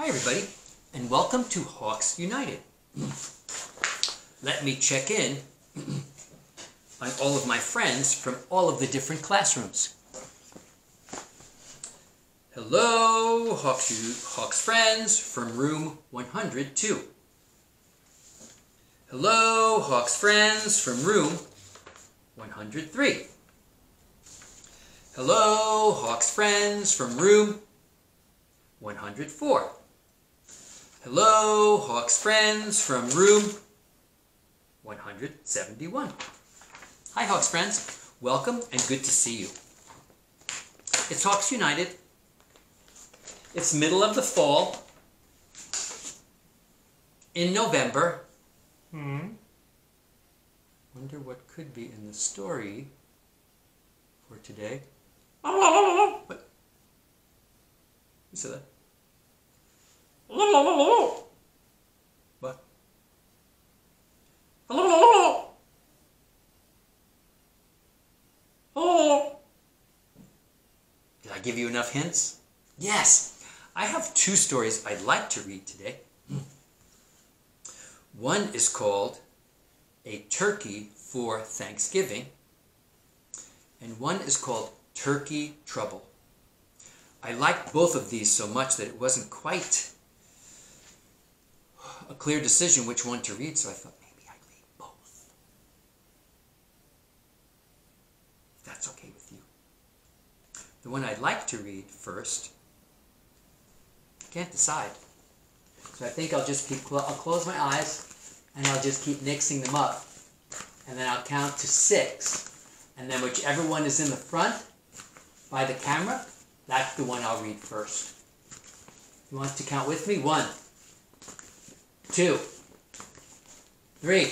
Hi, everybody, and welcome to Hawks United. Let me check in on all of my friends from all of the different classrooms. Hello, Hawks, Hawks friends from room 102. Hello, Hawks friends from room 103. Hello, Hawks friends from room 104. Hello, Hawks friends from room 171. Hi, Hawks friends. Welcome and good to see you. It's Hawks United. It's middle of the fall. In November. Hmm. Wonder what could be in the story for today. What? You said that? What? Did I give you enough hints? Yes. I have two stories I'd like to read today. One is called A Turkey for Thanksgiving, and one is called Turkey Trouble. I liked both of these so much that it wasn't quite a clear decision which one to read, so I thought maybe I'd read both. If that's okay with you. The one I'd like to read first, I can't decide. So I think I'll just keep, I'll close my eyes and I'll just keep mixing them up. And then I'll count to six. And then whichever one is in the front by the camera, that's the one I'll read first. You want to count with me? One, two, three,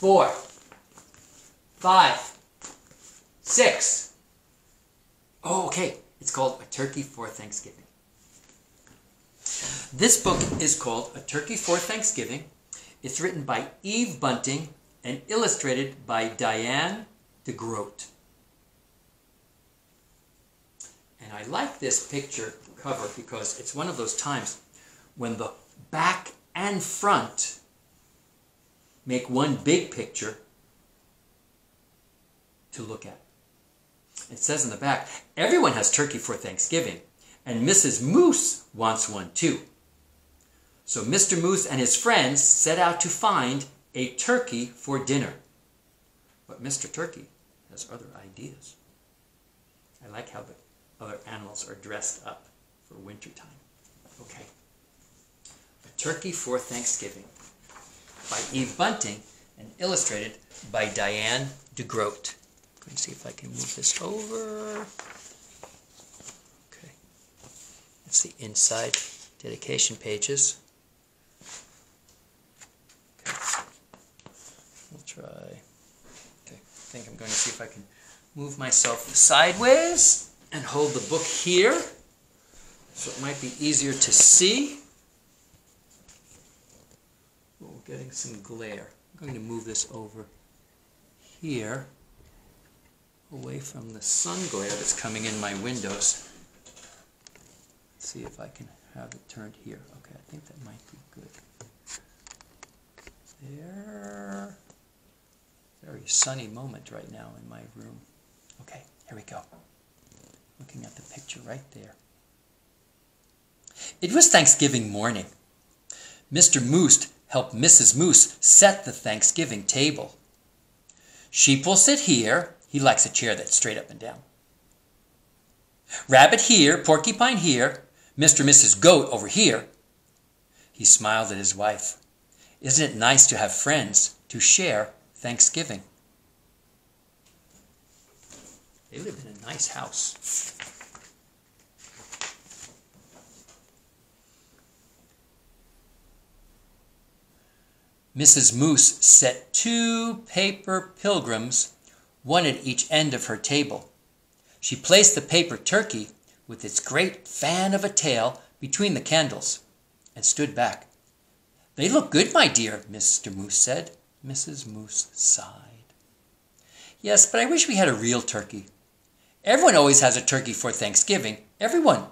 four, five, six. Oh, okay. It's called A Turkey for Thanksgiving. This book is called A Turkey for Thanksgiving. It's written by Eve Bunting and illustrated by Diane DeGroat. And I like this picture cover because it's one of those times when the back and front make one big picture to look at. It says in the back, everyone has turkey for Thanksgiving, and Mrs. Moose wants one too. So Mr. Moose and his friends set out to find a turkey for dinner. But Mr. Turkey has other ideas. I like how the other animals are dressed up for wintertime. Okay. Turkey for Thanksgiving by Eve Bunting and illustrated by Diane DeGroat. Let me see if I can move this over. Okay. That's the inside dedication pages. Okay. We'll try. Okay. I think I'm going to see if I can move myself sideways and hold the book here so it might be easier to see. Oh, we're getting some glare. I'm going to move this over here away from the sun glare that's coming in my windows. Let's see if I can have it turned here. Okay, I think that might be good. There. Very sunny moment right now in my room. Okay, here we go. Looking at the picture right there. It was Thanksgiving morning. Mr. Moose helped Mrs. Moose set the Thanksgiving table. Sheep will sit here. He likes a chair that's straight up and down. Rabbit here, Porcupine here, Mr. and Mrs. Goat over here. He smiled at his wife. Isn't it nice to have friends to share Thanksgiving? They live in a nice house. Mrs. Moose set two paper pilgrims, one at each end of her table. She placed the paper turkey with its great fan of a tail between the candles and stood back. They look good, my dear, Mr. Moose said. Mrs. Moose sighed. Yes, but I wish we had a real turkey. Everyone always has a turkey for Thanksgiving. Everyone.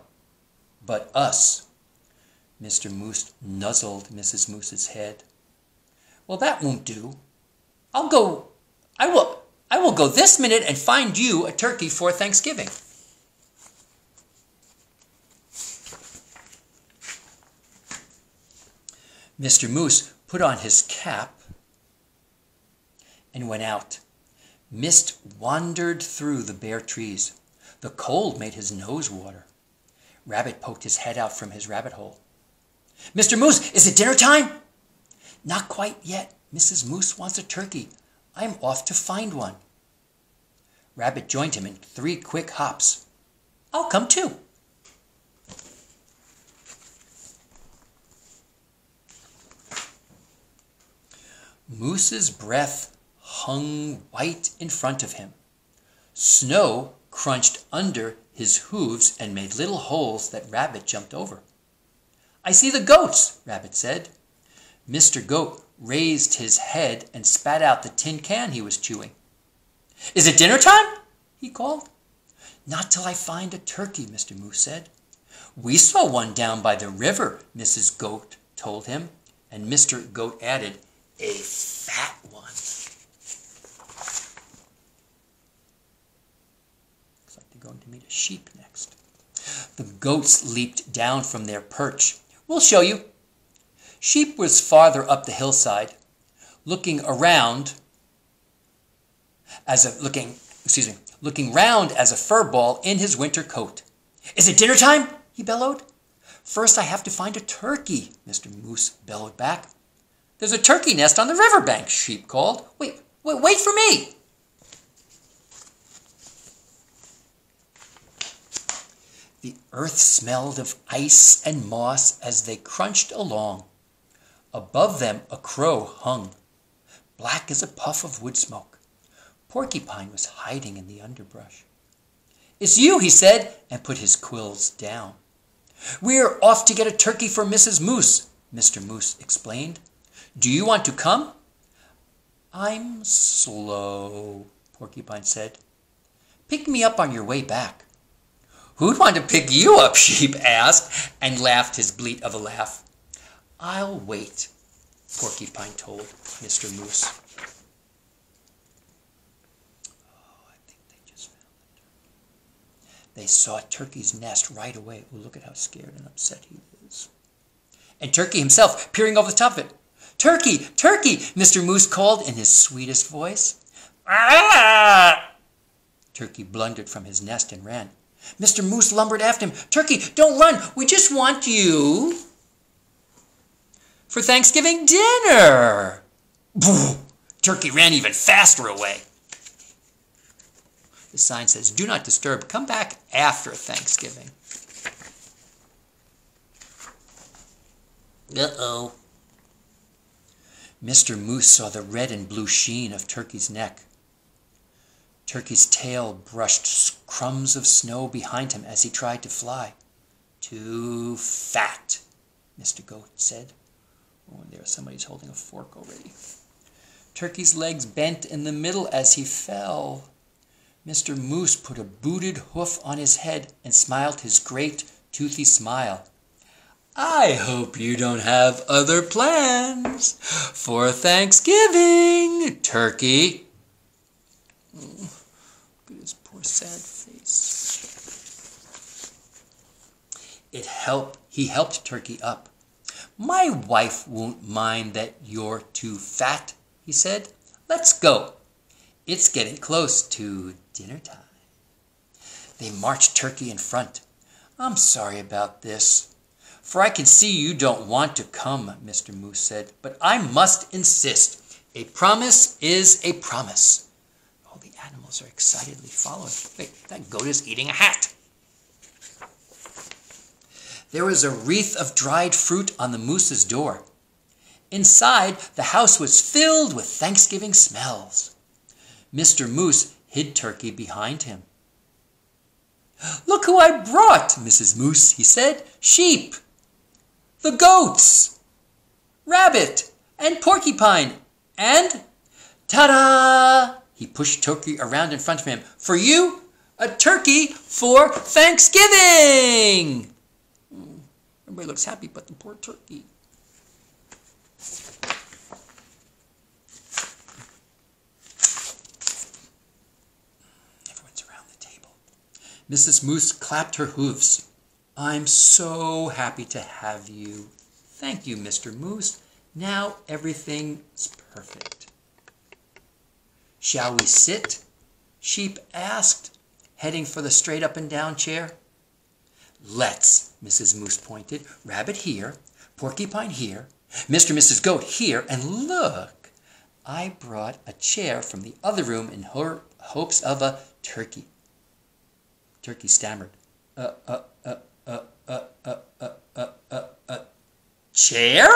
but us. Mr. Moose nuzzled Mrs. Moose's head. Well, that won't do. I'll go, I will, I will go this minute and find you a turkey for Thanksgiving. Mr. Moose put on his cap and went out. Mist wandered through the bare trees. The cold made his nose water. Rabbit poked his head out from his rabbit hole. Mr. Moose, is it dinner time? Not quite yet. Mrs. Moose wants a turkey. I'm off to find one. Rabbit joined him in three quick hops. I'll come too. Moose's breath hung white in front of him. Snow crunched under his hooves and made little holes that Rabbit jumped over. I see the goats, Rabbit said. Mr. Goat raised his head and spat out the tin can he was chewing. Is it dinner time? he called. Not till I find a turkey, Mr. Moose said. We saw one down by the river, Mrs. Goat told him, and Mr. Goat added, a fat one. Looks like they're going to meet a sheep next. The goats leaped down from their perch. We'll show you. Sheep was farther up the hillside, looking around as a looking excuse me, looking round as a fur ball in his winter coat. Is it dinner time? he bellowed. First I have to find a turkey, Mr. Moose bellowed back. There's a turkey nest on the riverbank, Sheep called. Wait, wait, wait for me! The earth smelled of ice and moss as they crunched along. Above them a crow hung, black as a puff of wood smoke. Porcupine was hiding in the underbrush. It's you, he said, and put his quills down. We're off to get a turkey for Mrs. Moose, Mr. Moose explained. Do you want to come? I'm slow, Porcupine said. Pick me up on your way back. Who'd want to pick you up? Sheep asked, and laughed his bleat of a laugh. I'll wait, Porcupine told Mr. Moose. Oh, I think they just found the turkey. They saw Turkey's nest right away. Oh, look at how scared and upset he is. And Turkey himself peering over the top of it. Turkey! Turkey! Mr. Moose called in his sweetest voice. Ah! Turkey blundered from his nest and ran. Mr. Moose lumbered after him. Turkey, don't run! We just want you for Thanksgiving dinner. Turkey ran even faster away. The sign says, Do not disturb. Come back after Thanksgiving. Uh oh. Mr. Moose saw the red and blue sheen of Turkey's neck. Turkey's tail brushed crumbs of snow behind him as he tried to fly. Too fat, Mr. Goat said. Oh, and there somebody's holding a fork already. Turkey's legs bent in the middle as he fell. Mr. Moose put a booted hoof on his head and smiled his great toothy smile. I hope you don't have other plans for Thanksgiving, Turkey. Oh, look at his poor sad face. It helped. He helped Turkey up. My wife won't mind that you're too fat, he said. Let's go. It's getting close to dinner time. They marched Turkey in front. I'm sorry about this, for I can see you don't want to come, Mr. Moose said, but I must insist. A promise is a promise. All the animals are excitedly following. Wait, that goat is eating a hat. There was a wreath of dried fruit on the moose's door. Inside, the house was filled with Thanksgiving smells. Mr. Moose hid Turkey behind him. Look who I brought, Mrs. Moose, he said. Sheep the goats, rabbit, and porcupine, and ta-da! He pushed Turkey around in front of him. For you, a turkey for Thanksgiving! Everybody looks happy but the poor turkey. Everyone's around the table. Mrs. Moose clapped her hoofs. I'm so happy to have you. Thank you, Mr. Moose. Now everything's perfect. Shall we sit? Sheep asked, heading for the straight up and down chair. Let's, Mrs. Moose pointed. Rabbit here, Porcupine here, Mr. and Mrs. Goat here, and look, I brought a chair from the other room in ho hopes of a turkey. Turkey stammered. Uh, uh, uh, uh, uh, uh, uh, uh, uh, uh, chair?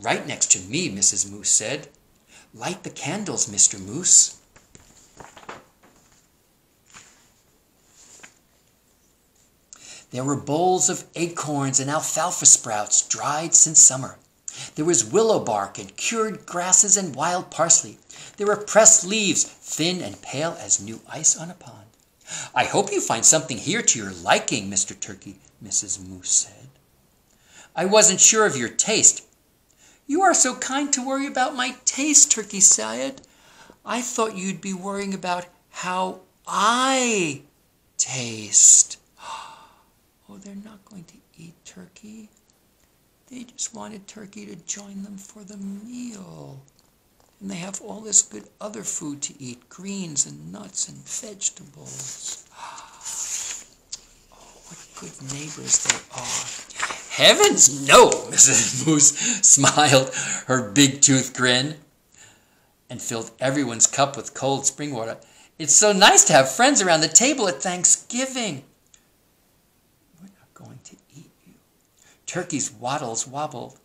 Right next to me, Mrs. Moose said. Light the candles, Mr. Moose. There were bowls of acorns and alfalfa sprouts dried since summer. There was willow bark and cured grasses and wild parsley. There were pressed leaves, thin and pale as new ice on a pond. I hope you find something here to your liking, Mr. Turkey, Mrs. Moose said. I wasn't sure of your taste. You are so kind to worry about my taste, Turkey said. I thought you'd be worrying about how I taste. Oh, they're not going to eat turkey. They just wanted turkey to join them for the meal. And they have all this good other food to eat greens and nuts and vegetables. Oh, what good neighbors they are. Heavens, no, Mrs. Moose smiled her big tooth grin and filled everyone's cup with cold spring water. It's so nice to have friends around the table at Thanksgiving. Turkey's waddles wobbled.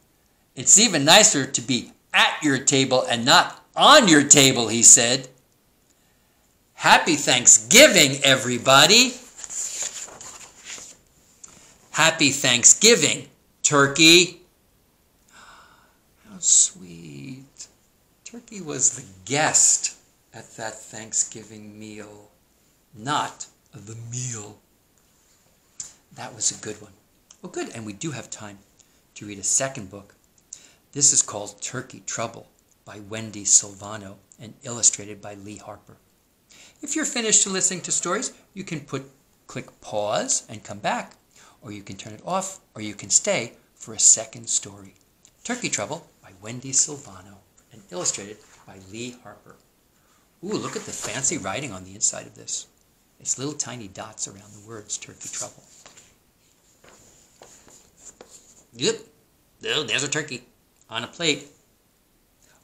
It's even nicer to be at your table and not on your table, he said. Happy Thanksgiving, everybody. Happy Thanksgiving, Turkey. How sweet. Turkey was the guest at that Thanksgiving meal, not the meal. That was a good one. Well, good, and we do have time to read a second book. This is called Turkey Trouble by Wendy Silvano and illustrated by Lee Harper. If you're finished listening to stories, you can put click pause and come back, or you can turn it off, or you can stay for a second story. Turkey Trouble by Wendy Silvano and illustrated by Lee Harper. Ooh, look at the fancy writing on the inside of this. It's little tiny dots around the words Turkey Trouble. Yep. Oh, there's a turkey on a plate.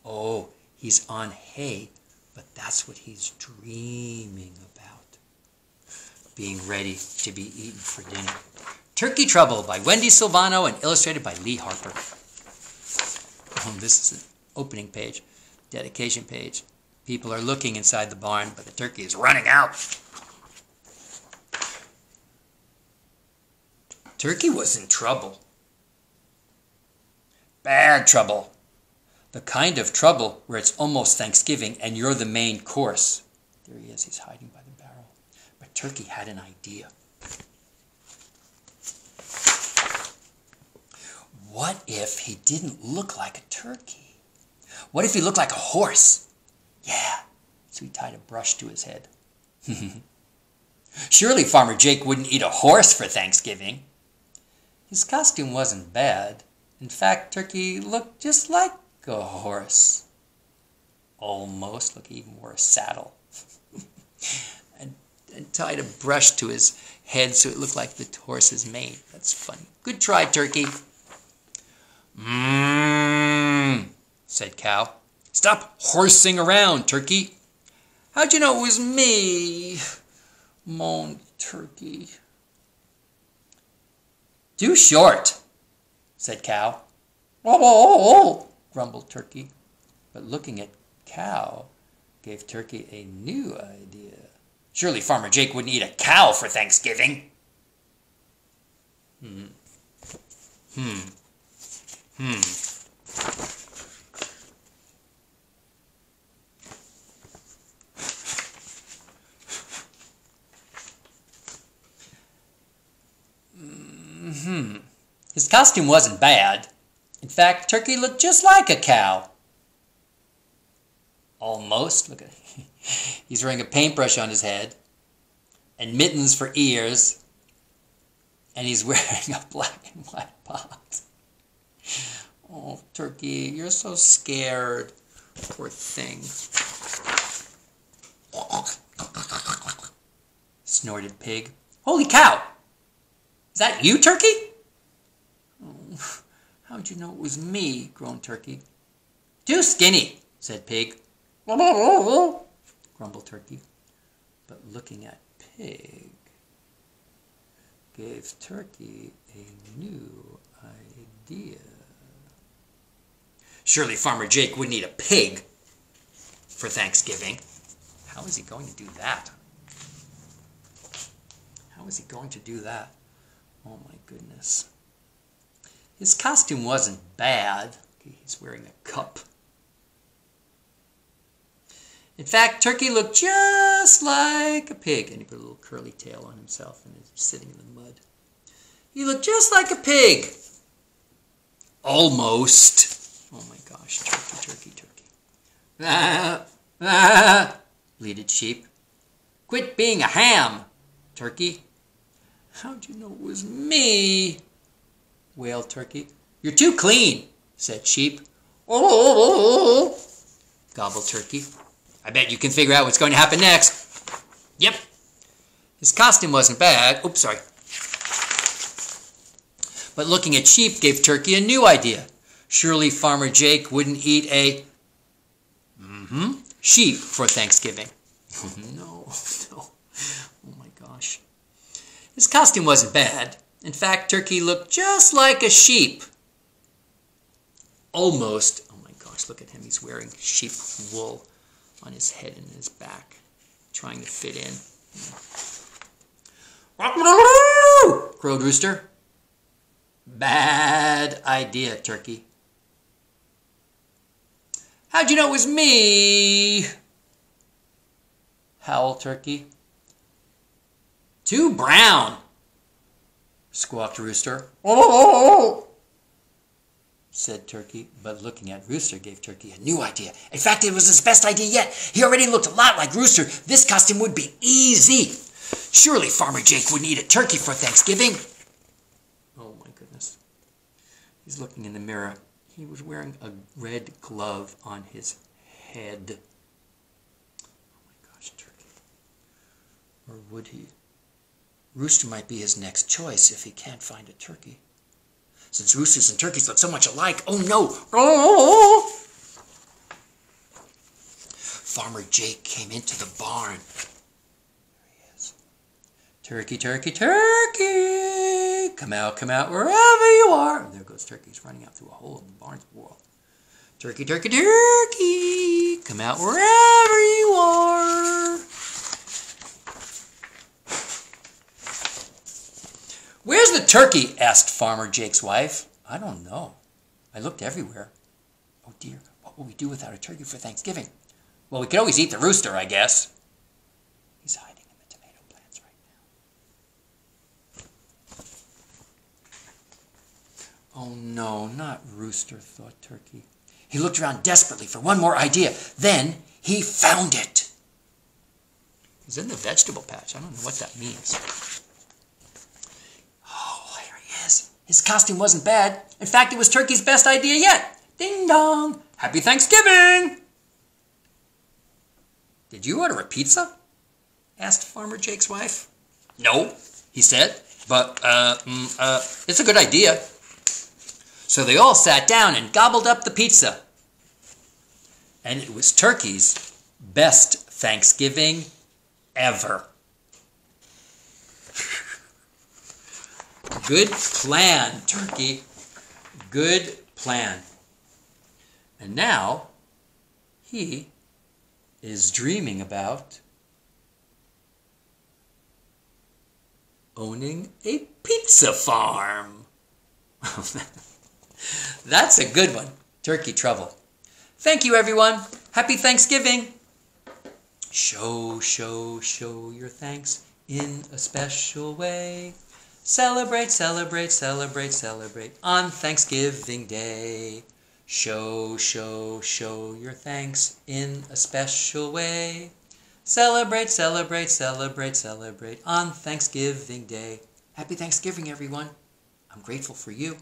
Oh, he's on hay, but that's what he's dreaming about. Being ready to be eaten for dinner. Turkey Trouble by Wendy Silvano and illustrated by Lee Harper. Oh, this is the opening page, dedication page. People are looking inside the barn, but the turkey is running out. Turkey was in trouble. Bad trouble. The kind of trouble where it's almost Thanksgiving and you're the main course. There he is, he's hiding by the barrel. But Turkey had an idea. What if he didn't look like a turkey? What if he looked like a horse? Yeah. So he tied a brush to his head. Surely Farmer Jake wouldn't eat a horse for Thanksgiving. His costume wasn't bad. In fact, Turkey looked just like a horse. Almost, look, he even wore a saddle. and, and tied a brush to his head so it looked like the horse's mane. That's funny. Good try, Turkey. Mmm, said Cow. Stop horsing around, Turkey. How'd you know it was me? moaned Turkey. Too short, said Cow. Oh, oh, oh, grumbled Turkey. But looking at Cow gave Turkey a new idea. Surely Farmer Jake wouldn't eat a cow for Thanksgiving. Hmm. Hmm. Hmm. Hmm. His costume wasn't bad. In fact, Turkey looked just like a cow. Almost. Look at him. He's wearing a paintbrush on his head and mittens for ears. And he's wearing a black and white box. Oh, Turkey, you're so scared. Poor thing. Snorted Pig. Holy cow! Is that you, Turkey? How'd you know it was me? groaned Turkey. Too skinny, said Pig. grumbled Turkey. But looking at Pig gave Turkey a new idea. Surely Farmer Jake wouldn't eat a pig for Thanksgiving. How is he going to do that? How is he going to do that? Oh my goodness. His costume wasn't bad. He's wearing a cup. In fact, Turkey looked just like a pig. And he put a little curly tail on himself and is sitting in the mud. He looked just like a pig. Almost. Oh my gosh, turkey, turkey, turkey. Ah, ah, bleated sheep. Quit being a ham, turkey. How'd you know it was me? Wailed Turkey. You're too clean, said Sheep. Oh, gobbled Turkey. I bet you can figure out what's going to happen next. Yep. His costume wasn't bad. Oops, sorry. But looking at Sheep gave Turkey a new idea. Surely Farmer Jake wouldn't eat a mm-hmm, sheep for Thanksgiving. no, no. Oh my gosh. His costume wasn't bad. In fact, Turkey looked just like a sheep. Almost. Oh my gosh, look at him. He's wearing sheep wool on his head and his back, trying to fit in. crowed Rooster. Bad idea, Turkey. How'd you know it was me? Howl Turkey. Too brown, squawked Rooster. Oh, oh, oh, oh, said Turkey, but looking at Rooster gave Turkey a new idea. In fact, it was his best idea yet. He already looked a lot like Rooster. This costume would be easy. Surely Farmer Jake would eat a turkey for Thanksgiving. Oh my goodness. He's looking in the mirror. He was wearing a red glove on his head. Oh my gosh, Turkey. Or would he? Rooster might be his next choice if he can't find a turkey. Since roosters and turkeys look so much alike, oh no! Oh! Farmer Jake came into the barn. There he is. Turkey, turkey, turkey! Come out, come out wherever you are. And there goes turkey. He's running out through a hole in the barn's wall. Turkey, turkey, turkey! Come out wherever you are. Where's the turkey? asked Farmer Jake's wife. I don't know. I looked everywhere. Oh dear, what will we do without a turkey for Thanksgiving? Well, we could always eat the rooster, I guess. He's hiding in the tomato plants right now. Oh no, not rooster, thought Turkey. He looked around desperately for one more idea. Then he found it. He's in the vegetable patch. I don't know what that means. His costume wasn't bad. In fact, it was Turkey's best idea yet. Ding dong! Happy Thanksgiving! Did you order a pizza? asked Farmer Jake's wife. No, he said, but uh, mm, uh, it's a good idea. So they all sat down and gobbled up the pizza. And it was Turkey's best Thanksgiving ever. Good plan, Turkey. Good plan. And now he is dreaming about owning a pizza farm. That's a good one. Turkey trouble. Thank you, everyone. Happy Thanksgiving. Show, show, show your thanks in a special way. Celebrate, celebrate, celebrate, celebrate on Thanksgiving Day. Show, show, show your thanks in a special way. Celebrate, celebrate, celebrate, celebrate on Thanksgiving Day. Happy Thanksgiving, everyone. I'm grateful for you.